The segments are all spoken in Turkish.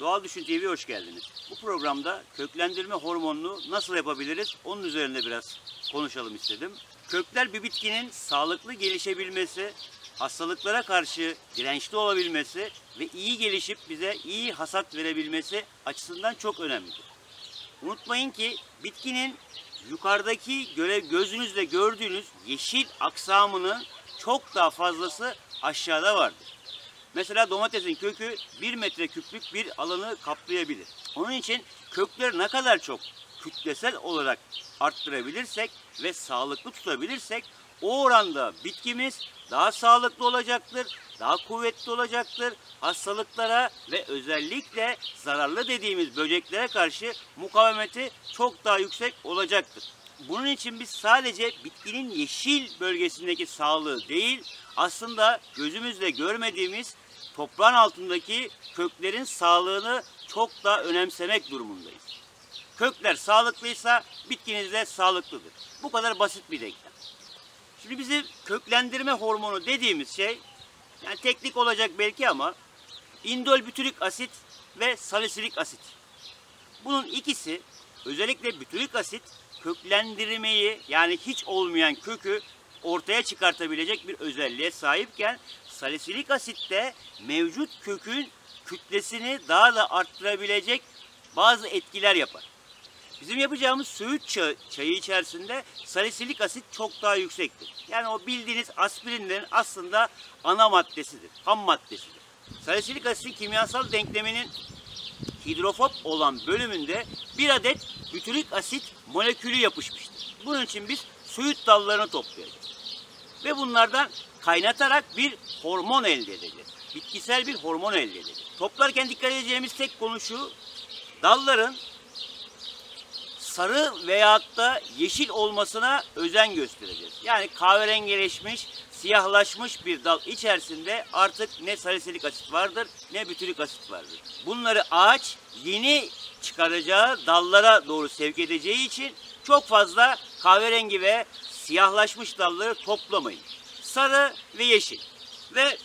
Doğal Düşün TV'ye hoş geldiniz. Bu programda köklendirme hormonunu nasıl yapabiliriz onun üzerinde biraz konuşalım istedim. Kökler bir bitkinin sağlıklı gelişebilmesi, hastalıklara karşı dirençli olabilmesi ve iyi gelişip bize iyi hasat verebilmesi açısından çok önemlidir. Unutmayın ki bitkinin yukarıdaki göre gözünüzle gördüğünüz yeşil aksamının çok daha fazlası aşağıda vardır. Mesela domatesin kökü 1 metre küplük bir alanı kaplayabilir. Onun için kökleri ne kadar çok kütlesel olarak arttırabilirsek ve sağlıklı tutabilirsek o oranda bitkimiz daha sağlıklı olacaktır, daha kuvvetli olacaktır. Hastalıklara ve özellikle zararlı dediğimiz böceklere karşı mukavemeti çok daha yüksek olacaktır. Bunun için biz sadece bitkinin yeşil bölgesindeki sağlığı değil, aslında gözümüzle görmediğimiz toprağın altındaki köklerin sağlığını çok da önemsemek durumundayız. Kökler sağlıklıysa bitkiniz de sağlıklıdır. Bu kadar basit bir denklem. Şimdi bizim köklendirme hormonu dediğimiz şey, yani teknik olacak belki ama indol bütürik asit ve salisilik asit. Bunun ikisi özellikle bütürik asit köklendirmeyi yani hiç olmayan kökü ortaya çıkartabilecek bir özelliğe sahipken salisilik asit de mevcut kökün kütlesini daha da arttırabilecek bazı etkiler yapar. Bizim yapacağımız söğüt çayı, çayı içerisinde salisilik asit çok daha yüksektir. Yani o bildiğiniz aspirinlerin aslında ana maddesidir, ham maddesidir. Salisilik asitin kimyasal denkleminin hidrofob olan bölümünde bir adet bütürik asit molekülü yapışmıştır. Bunun için biz söğüt dallarını toplayacağız. Ve bunlardan kaynatarak bir hormon elde edeceğiz. Bitkisel bir hormon elde edeceğiz. Toplarken dikkat edeceğimiz tek konu şu, dalların sarı veyahut da yeşil olmasına özen göstereceğiz. Yani kahverengileşmiş, siyahlaşmış bir dal içerisinde artık ne salisilik asit vardır ne bütürik asit vardır. Bunları ağaç yeni çıkaracağı dallara doğru sevk edeceği için çok fazla kahverengi ve siyahlaşmış dalları toplamayın. Sarı ve yeşil ve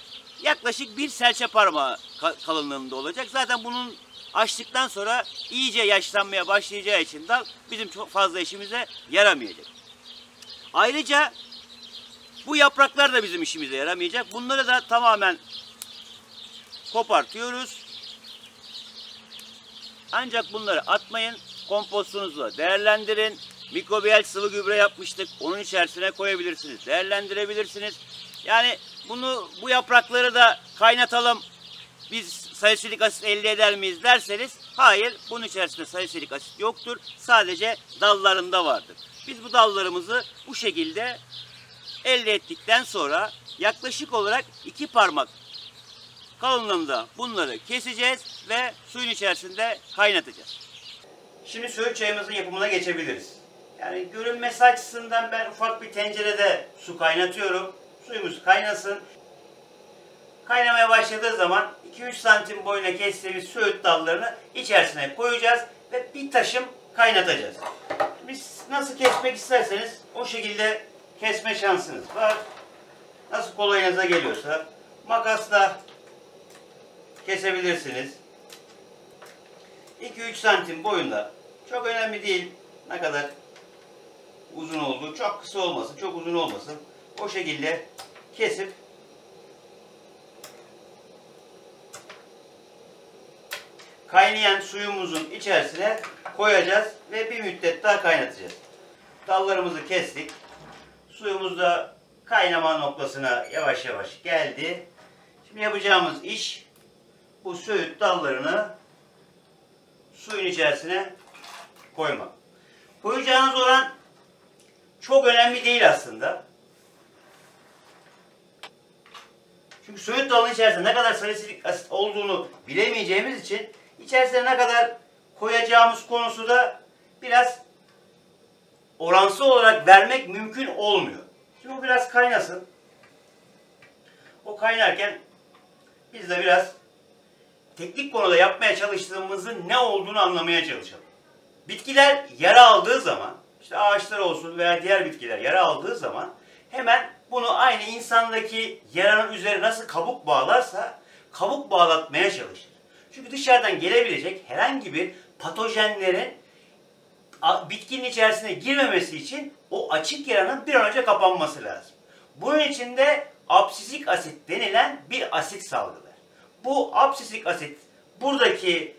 yaklaşık bir serçe parmağı kalınlığında olacak. Zaten bunun açtıktan sonra iyice yaşlanmaya başlayacağı için dal bizim çok fazla işimize yaramayacak. Ayrıca bu yapraklar da bizim işimize yaramayacak. Bunları da tamamen kopartıyoruz. Ancak bunları atmayın. Kompostunuzla değerlendirin. Mikrobiyal sıvı gübre yapmıştık. Onun içerisine koyabilirsiniz. Değerlendirebilirsiniz. Yani bunu bu yaprakları da kaynatalım. Biz salisilik asit elde eder miyiz derseniz hayır bunun içerisinde salisilik asit yoktur. Sadece dallarında vardır. Biz bu dallarımızı bu şekilde elde ettikten sonra yaklaşık olarak iki parmak kalınlığında bunları keseceğiz ve suyun içerisinde kaynatacağız. Şimdi söğüt çayımızın yapımına geçebiliriz. Yani görünmesi açısından ben ufak bir tencerede su kaynatıyorum. Suyumuz kaynasın. Kaynamaya başladığı zaman 2-3 santim boyuna kestiğimiz söğüt dallarını içerisine koyacağız ve bir taşım kaynatacağız. Biz nasıl kesmek isterseniz o şekilde kesme şansınız var. Nasıl kolayınıza geliyorsa makasla kesebilirsiniz. 2-3 santim boyunda. Çok önemli değil ne kadar uzun olduğu. Çok kısa olmasın, çok uzun olmasın. O şekilde kesip kaynayan suyumuzun içerisine koyacağız ve bir müddet daha kaynatacağız. Dallarımızı kestik. Suyumuz da kaynama noktasına yavaş yavaş geldi. Şimdi yapacağımız iş bu söğüt dallarını suyun içerisine koymak. Koyacağınız oran çok önemli değil aslında. Çünkü söğüt dalının içerisinde ne kadar salisilik asit olduğunu bilemeyeceğimiz için içerisine ne kadar koyacağımız konusu da biraz oransı olarak vermek mümkün olmuyor. Şimdi bu biraz kaynasın. O kaynarken biz de biraz teknik konuda yapmaya çalıştığımızın ne olduğunu anlamaya çalışalım. Bitkiler yara aldığı zaman, işte ağaçlar olsun veya diğer bitkiler yara aldığı zaman hemen bunu aynı insandaki yaranın üzerine nasıl kabuk bağlarsa kabuk bağlatmaya çalışır. Çünkü dışarıdan gelebilecek herhangi bir patojenlerin bitkinin içerisine girmemesi için o açık yaranın bir an önce kapanması lazım. Bunun için de absisik asit denilen bir asit salgılar. Bu absisik asit buradaki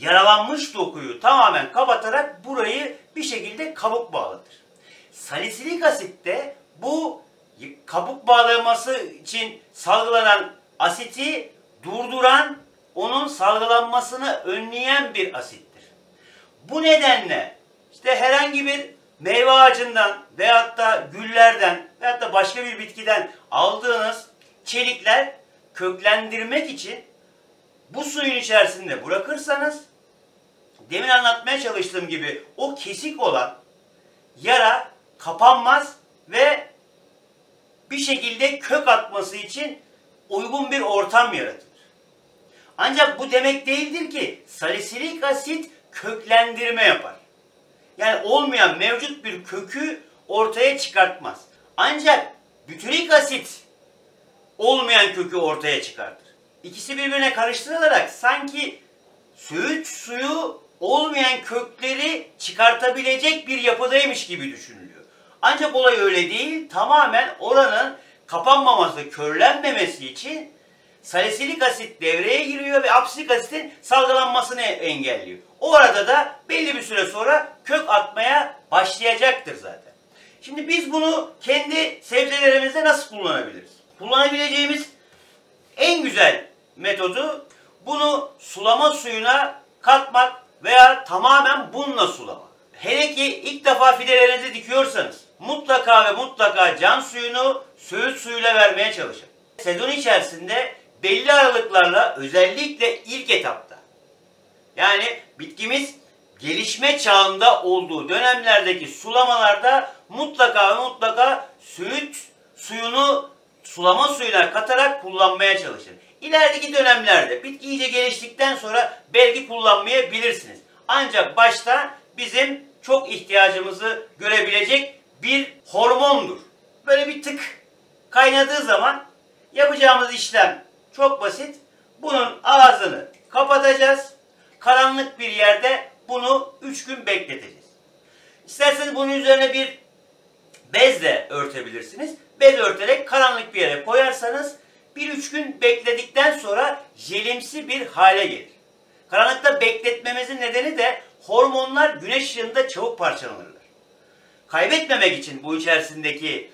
yaralanmış dokuyu tamamen kapatarak burayı bir şekilde kabuk bağlatır. Salisilik asit de bu kabuk bağlaması için salgılanan asiti durduran, onun salgılanmasını önleyen bir asittir. Bu nedenle işte herhangi bir meyve ağacından veyahut da güllerden veyahut da başka bir bitkiden aldığınız çelikler köklendirmek için bu suyun içerisinde bırakırsanız demin anlatmaya çalıştığım gibi o kesik olan yara kapanmaz ve bir şekilde kök atması için uygun bir ortam yaratır. Ancak bu demek değildir ki salisilik asit köklendirme yapar. Yani olmayan mevcut bir kökü ortaya çıkartmaz. Ancak bütürik asit olmayan kökü ortaya çıkartır. İkisi birbirine karıştırılarak sanki söğüt suyu olmayan kökleri çıkartabilecek bir yapıdaymış gibi düşünülüyor. Ancak olay öyle değil. Tamamen oranın kapanmaması, körlenmemesi için salisilik asit devreye giriyor ve absisik asitin salgılanmasını engelliyor. O arada da belli bir süre sonra kök atmaya başlayacaktır zaten. Şimdi biz bunu kendi sebzelerimizde nasıl kullanabiliriz? Kullanabileceğimiz en güzel metodu bunu sulama suyuna katmak veya tamamen bununla sulamak. Hele ki ilk defa fidelerinizi dikiyorsanız mutlaka ve mutlaka can suyunu söğüt suyuyla vermeye çalışın. Sezon içerisinde belli aralıklarla özellikle ilk etapta yani bitkimiz gelişme çağında olduğu dönemlerdeki sulamalarda mutlaka ve mutlaka söğüt suyunu sulama suyuna katarak kullanmaya çalışın. İlerideki dönemlerde bitki iyice geliştikten sonra belki kullanmayabilirsiniz. Ancak başta bizim çok ihtiyacımızı görebilecek bir hormondur. Böyle bir tık kaynadığı zaman yapacağımız işlem çok basit. Bunun ağzını kapatacağız. Karanlık bir yerde bunu 3 gün bekleteceğiz. İsterseniz bunun üzerine bir bezle örtebilirsiniz. Bez örterek karanlık bir yere koyarsanız bir üç gün bekledikten sonra jelimsi bir hale gelir. Karanlıkta bekletmemizin nedeni de hormonlar güneş ışığında çabuk parçalanırlar. Kaybetmemek için bu içerisindeki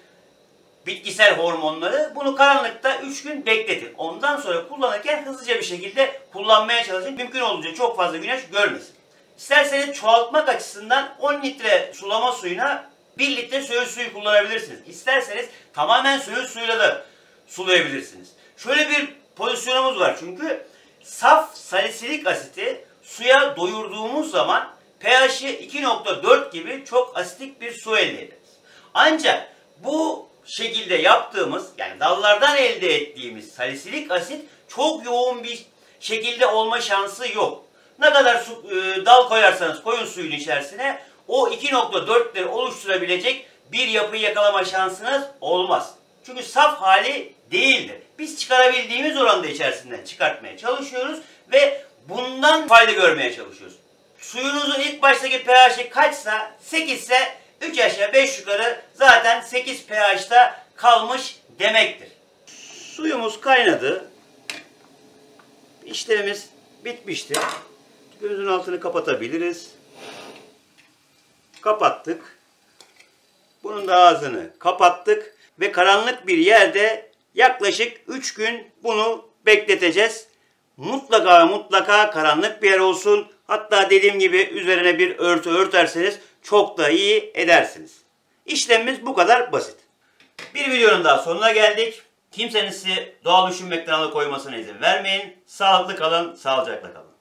bitkisel hormonları bunu karanlıkta 3 gün bekletin. Ondan sonra kullanırken hızlıca bir şekilde kullanmaya çalışın. Mümkün olduğunca çok fazla güneş görmesin. İsterseniz çoğaltmak açısından 10 litre sulama suyuna 1 litre söğüt suyu kullanabilirsiniz. İsterseniz tamamen söğüt suyuyla da sulayabilirsiniz. Şöyle bir pozisyonumuz var çünkü saf salisilik asiti suya doyurduğumuz zaman pH'i 2.4 gibi çok asitik bir su elde ederiz. Ancak bu şekilde yaptığımız yani dallardan elde ettiğimiz salisilik asit çok yoğun bir şekilde olma şansı yok. Ne kadar su, e, dal koyarsanız koyun suyun içerisine o 2.4'leri oluşturabilecek bir yapıyı yakalama şansınız olmaz. Çünkü saf hali değildir. Biz çıkarabildiğimiz oranda içerisinden çıkartmaya çalışıyoruz ve bundan fayda görmeye çalışıyoruz. Suyunuzun ilk baştaki pH'i kaçsa 8 ise 3 aşağı 5 yukarı zaten 8 pH'ta kalmış demektir. Suyumuz kaynadı. İşlemimiz bitmiştir. Gözün altını kapatabiliriz. Kapattık. Bunun da ağzını kapattık ve karanlık bir yerde yaklaşık 3 gün bunu bekleteceğiz. Mutlaka mutlaka karanlık bir yer olsun. Hatta dediğim gibi üzerine bir örtü örterseniz çok da iyi edersiniz. İşlemimiz bu kadar basit. Bir videonun daha sonuna geldik. Kimsenin sizi doğal düşünmekten alıkoymasına izin vermeyin. Sağlıklı kalın, sağlıcakla kalın.